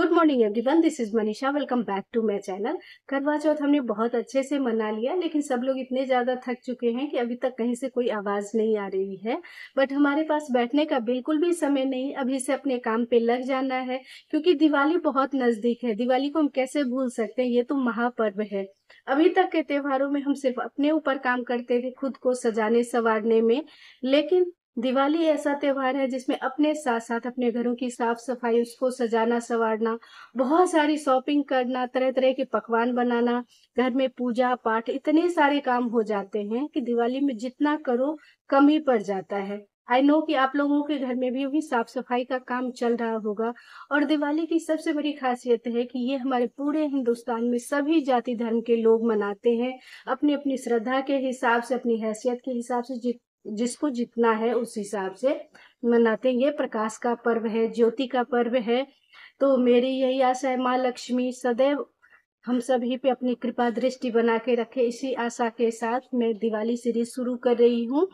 Good morning everyone this is Manisha welcome back to my channel Karva Chauth हमने बहुत अच्छे से मना लिया, लेकिन सब लोग इतने ज़्यादा थक चुके हैं कि अभी तक कहीं से कोई आवाज़ नहीं आ रही है। बट हमारे पास बैठने का बिल्कुल भी समय नहीं। अभी से अपने काम पे लग जाना है, क्योंकि दिवाली बहुत नज़दीक है। दिवाली को हम कैसे भूल सकते हैं? ये तो महापर्व है। अभी तक के त्योहारों में हम सिर्फ़ अपने ऊपर काम करते थे, खुद को सजाने, संवारने में। लेकिन दिवाली ऐसा त्योहार है जिसमें अपने साथ साथ अपने घरों की साफ़ सफ़ाई उसको सजाना, संवारना, बहुत सारी शॉपिंग करना तरह तरह के पकवान बनाना, घर में पूजा, पाठ, इतने सारे काम हो जाते हैं कि दिवाली में जितना करो, कम ही पड़ जाता है। आई नो कि आप लोगों के घर में भी अभी साफ़ सफ़ाई का काम चल रहा होगा और दिवाली की सबसे बड़ी खासियत है कि ये हमारे पूरे हिंदुस्तान में सभी जाति धर्म के लोग मनाते हैं अपनी अपनी श्रद्धा के हिसाब से, अपनी हैसियत के हिसाब से जित जिसको जितना है उस हिसाब से मनाते ये प्रकाश का पर्व है, ज्योति का पर्व है। तो मेरी यही आशा है, माँ लक्ष्मी, सदैव हम सभी पे अपनी कृपा दृष्टि बना के रखे। इसी आशा के साथ मैं दिवाली सीरीज़ शुरू कर रही हूँ।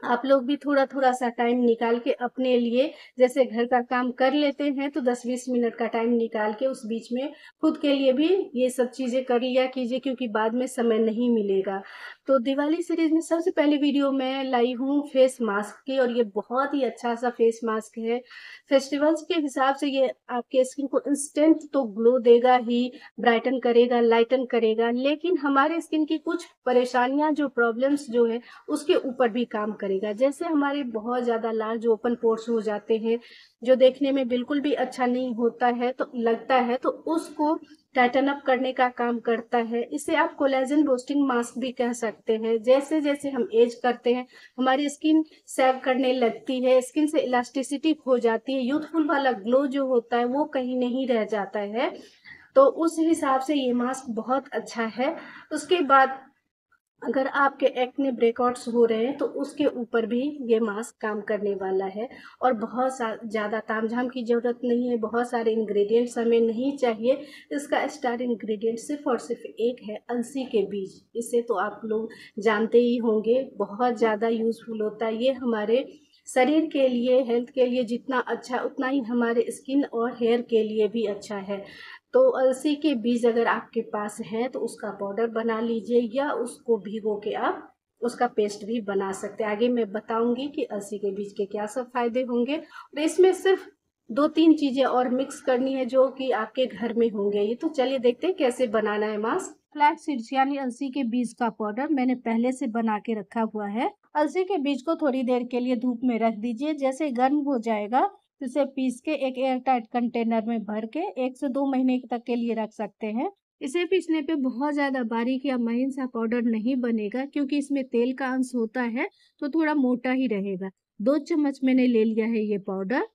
आप लोग भी थोड़ा थोड़ा सा टाइम निकाल के अपने लिए जैसे घर का काम कर लेते हैं तो 10-20 मिनट का टाइम निकाल के उस बीच में खुद के लिए भी ये सब चीज़ें कर लिया कीजिए, क्योंकि बाद में समय नहीं मिलेगा। तो दिवाली सीरीज़ में सबसे पहले वीडियो मैं लाई हूँ फेस मास्क की और ये बहुत ही अच्छा सा फेस मास्क है। फेस्टिवल्स के हिसाब से ये आपके स्किन को इंस्टेंट तो ग्लो देगा ही ब्राइटन करेगा लाइटन करेगा, लेकिन हमारे स्किन की कुछ परेशानियाँ, जो प्रॉब्लम्स जो है, उसके ऊपर भी काम करेगा। जैसे हमारे बहुत ज़्यादा लार्ज ओपन पोर्स हो जाते हैं, जो देखने में बिल्कुल भी अच्छा नहीं होता है तो लगता है तो उसको टाइटन अप करने का काम करता है। इसे आप कोलेजन बोस्टिंग मास्क भी कह सकते हैं। जैसे जैसे हम एज करते हैं, हमारी स्किन सेव करने लगती है स्किन से इलास्टिसिटी हो जाती है यूथफुल वाला ग्लो जो होता है, वो कहीं नहीं रह जाता है। तो उस हिसाब से ये मास्क बहुत अच्छा है। उसके बाद अगर आपके एक्ने ब्रेकआउट्स हो रहे हैं तो उसके ऊपर भी ये मास्क काम करने वाला है। और बहुत ज़्यादा तामझाम की ज़रूरत नहीं है, बहुत सारे इंग्रेडिएंट्स हमें नहीं चाहिए। इसका स्टार इंग्रेडिएंट सिर्फ़ और सिर्फ़ एक है, अलसी के बीज। इसे तो आप लोग जानते ही होंगे, बहुत ज़्यादा यूज़फुल होता है। ये हमारे शरीर के लिए, हेल्थ के लिए जितना अच्छा उतना ही हमारे स्किन और हेयर के लिए भी अच्छा है। तो अलसी के बीज अगर आपके पास हैं तो उसका पाउडर बना लीजिए या उसको भिगो के आप उसका पेस्ट भी बना सकते हैं। आगे मैं बताऊँगी कि अलसी के बीज के क्या सब फ़ायदे होंगे। और इसमें सिर्फ़ दो तीन चीज़ें और मिक्स करनी है जो कि आपके घर में होंगे ये तो चलिए देखते हैं कैसे बनाना है मास्क फ्लैक्स यानी अलसी के बीज का पाउडर मैंने पहले से बना के रखा हुआ है। अलसी के बीज को थोड़ी देर के लिए धूप में रख दीजिए। जैसे गर्म हो जाएगा तो इसे पीस के एक एयर टाइट कंटेनर में भर के एक से दो महीने तक के लिए रख सकते हैं। इसे पीसने पे बहुत ज़्यादा बारीक या महीन सा पाउडर नहीं बनेगा, क्योंकि इसमें तेल का अंश होता है तो थोड़ा मोटा ही रहेगा। दो चम्मच मैंने ले लिया है ये पाउडर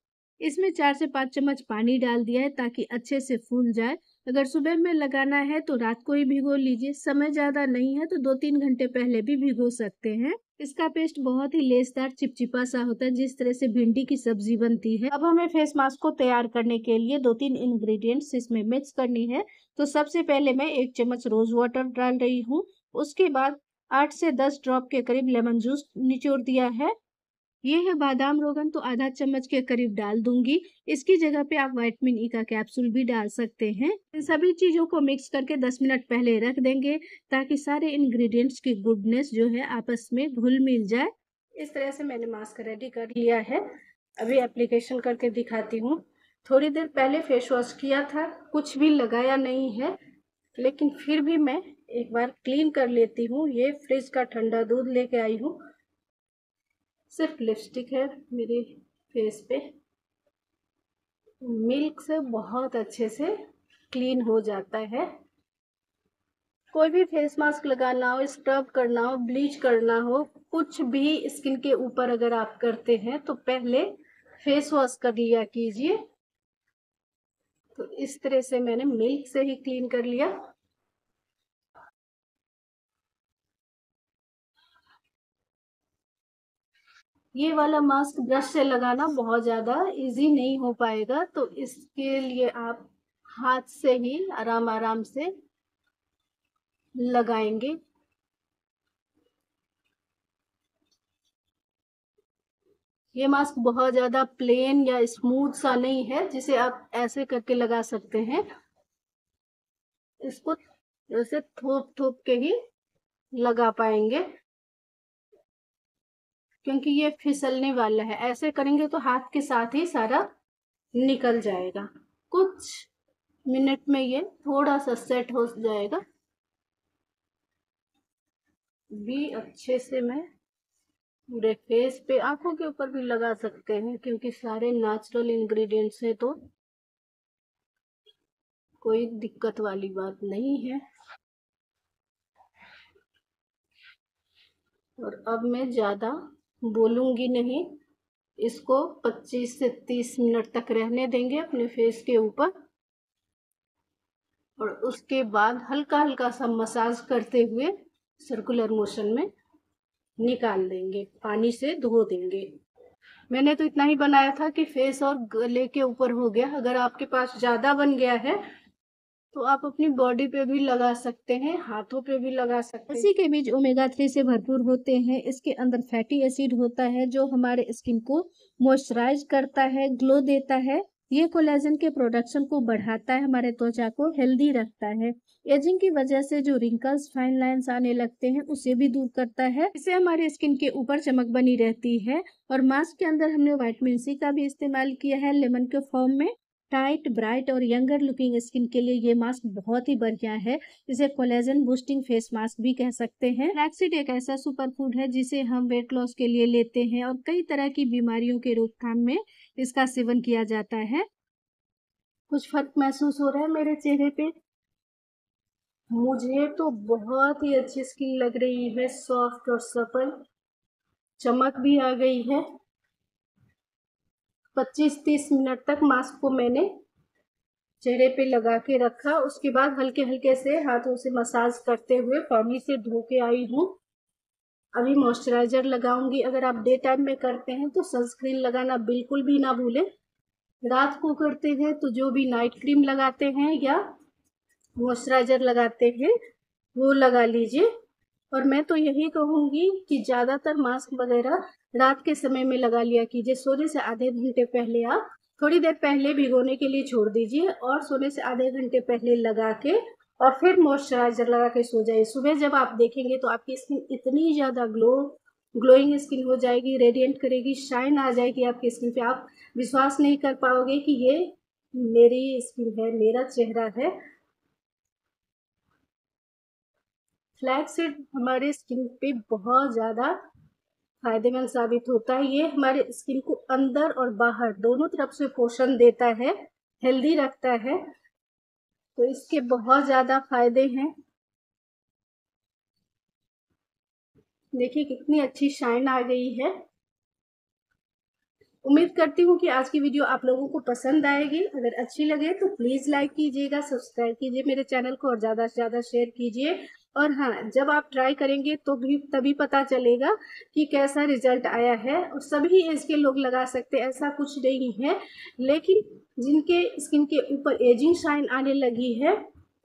इसमें चार से पाँच चम्मच पानी डाल दिया है ताकि अच्छे से फूल जाए। अगर सुबह में लगाना है तो रात को ही भिगो लीजिए। समय ज़्यादा नहीं है तो दो तीन घंटे पहले भी भिगो सकते हैं। इसका पेस्ट बहुत ही लेसदार, चिपचिपा सा होता है, जिस तरह से भिंडी की सब्ज़ी बनती है। अब हमें फेस मास्क को तैयार करने के लिए दो तीन इंग्रेडिएंट्स इसमें मिक्स करनी है। तो सबसे पहले मैं एक चम्मच रोज वाटर डाल रही हूँ। उसके बाद आठ से दस ड्रॉप के करीब लेमन जूस निचोड़ दिया है। ये है बादाम रोगन तो आधा चम्मच के करीब डाल दूँगी। इसकी जगह पे आप वाइटमिन ई का कैप्सूल भी डाल सकते हैं। इन सभी चीज़ों को मिक्स करके 10 मिनट पहले रख देंगे, ताकि सारे इंग्रेडिएंट्स की गुडनेस जो है आपस में घुल मिल जाए। इस तरह से मैंने मास्क रेडी कर लिया है। अभी एप्लीकेशन करके दिखाती हूँ। थोड़ी देर पहले फेस वॉश किया था, कुछ भी लगाया नहीं है, लेकिन फिर भी मैं एक बार क्लीन कर लेती हूँ। ये फ्रिज का ठंडा दूध लेके आई हूँ। सिर्फ़ लिपस्टिक है मेरे फेस पे। मिल्क से बहुत अच्छे से क्लीन हो जाता है। कोई भी फेस मास्क लगाना हो, स्क्रब करना हो, ब्लीच करना हो, कुछ भी स्किन के ऊपर अगर आप करते हैं तो पहले फेस वॉश कर लिया कीजिए। तो इस तरह से मैंने मिल्क से ही क्लीन कर लिया। ये वाला मास्क ब्रश से लगाना बहुत ज़्यादा इजी नहीं हो पाएगा तो इसके लिए आप हाथ से ही आराम आराम से लगाएँगे। ये मास्क बहुत ज़्यादा प्लेन या स्मूथ सा नहीं है, जिसे आप ऐसे करके लगा सकते हैं। इसको ऐसे थोप थोप के ही लगा पाएँगे। क्योंकि ये फिसलने वाला है। ऐसे करेंगे तो हाथ के साथ ही सारा निकल जाएगा। कुछ मिनट में ये थोड़ा सा सेट हो जाएगा। भी अच्छे से मैं पूरे फेस पे आँखों के ऊपर भी लगा सकते हैं, क्योंकि सारे नेचुरल इंग्रेडिएंट्स हैं तो कोई दिक्कत वाली बात नहीं है। और अब मैं ज़्यादा बोलूँगी नहीं। इसको 25 से 30 मिनट तक रहने देंगे अपने फेस के ऊपर। और उसके बाद हल्का हल्का सा मसाज करते हुए सर्कुलर मोशन में निकाल देंगे, पानी से धो देंगे। मैंने तो इतना ही बनाया था कि फेस और गले के ऊपर हो गया। अगर आपके पास ज़्यादा बन गया है तो आप अपनी बॉडी पे भी लगा सकते हैं हाथों पे भी लगा सकते हैं। इसी के बीच ओमेगा थ्री से भरपूर होते हैं। इसके अंदर फैटी एसिड होता है जो हमारे स्किन को मॉइस्चराइज करता है ग्लो देता है। ये कोलेजन के प्रोडक्शन को बढ़ाता है हमारे त्वचा को हेल्दी रखता है। एजिंग की वजह से जो रिंकल्स फाइन लाइंस आने लगते हैं उसे भी दूर करता है। इससे हमारे स्किन के ऊपर चमक बनी रहती है। और मास्क के अंदर हमने वाइटमिन सी का भी इस्तेमाल किया है लेमन के फॉर्म में। टाइट ब्राइट और यंगर लुकिंग स्किन के लिए ये मास्क बहुत ही बढ़िया है। इसे कोलेजन बूस्टिंग फेस मास्क भी कह सकते हैं। फ्लैक्सीड एक ऐसा सुपर फ़ूड है जिसे हम वेट लॉस के लिए लेते हैं और कई तरह की बीमारियों के रोकथाम में इसका सेवन किया जाता है। कुछ फ़र्क महसूस हो रहा है मेरे चेहरे पे? मुझे तो बहुत ही अच्छी स्किन लग रही है सॉफ्ट और सफल चमक भी आ गई है। 25-30 मिनट तक मास्क को मैंने चेहरे पे लगा के रखा। उसके बाद हल्के हल्के से हाथों से मसाज करते हुए पानी से धो के आई हूँ। अभी मॉइस्चराइजर लगाऊँगी। अगर आप डे टाइम में करते हैं तो सनस्क्रीन लगाना बिल्कुल भी ना भूलें। रात को करते हैं तो जो भी नाइट क्रीम लगाते हैं या मॉइस्चराइजर लगाते हैं, वो लगा लीजिए। और मैं तो यही कहूँगी कि ज़्यादातर मास्क वगैरह रात के समय में लगा लिया कीजिए। सोने से आधे घंटे पहले आप थोड़ी देर पहले भिगोने के लिए छोड़ दीजिए और सोने से आधे घंटे पहले लगा के और फिर मॉइस्चराइजर लगा के सो जाइए। सुबह जब आप देखेंगे तो आपकी स्किन इतनी ज़्यादा ग्लो, ग्लोइंग स्किन हो जाएगी, रेडिएंट करेगी, शाइन आ जाएगी आपकी स्किन पे। आप विश्वास नहीं कर पाओगे कि ये मेरी स्किन है, मेरा चेहरा है। फ्लैक्सीड हमारे स्किन पे बहुत ज़्यादा फ़ायदेमंद साबित होता है। ये हमारे स्किन को अंदर और बाहर दोनों तरफ़ से पोषण देता है, हेल्दी रखता है। तो इसके बहुत ज़्यादा फ़ायदे हैं। देखिए कितनी अच्छी शाइन आ गई है। उम्मीद करती हूँ कि आज की वीडियो आप लोगों को पसंद आएगी। अगर अच्छी लगे तो प्लीज़ लाइक कीजिएगा, सब्सक्राइब कीजिए मेरे चैनल को और ज़्यादा से ज़्यादा शेयर कीजिए। और हाँ जब आप ट्राई करेंगे तो भी, तभी पता चलेगा कि कैसा रिज़ल्ट आया है। और सभी एज के लोग लगा सकते ऐसा कुछ नहीं है। लेकिन जिनके स्किन के ऊपर एजिंग शाइन आने लगी है,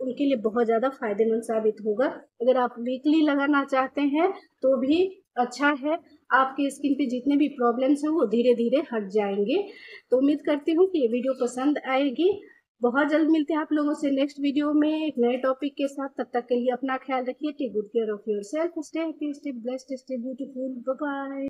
उनके लिए बहुत ज़्यादा फ़ायदेमंद साबित होगा। अगर आप वीकली लगाना चाहते हैं तो भी अच्छा है। आपके स्किन पे जितने भी प्रॉब्लम्स हैं, वो धीरे धीरे हट जाएँगे। तो उम्मीद करती हूँ कि ये वीडियो पसंद आएगी। बहुत जल्द मिलते हैं आप लोगों से नेक्स्ट वीडियो में। एक नए टॉपिक के साथ तब तक के लिए अपना ख्याल रखिए। Take good care of yourself stay happy stay blessed stay beautiful bye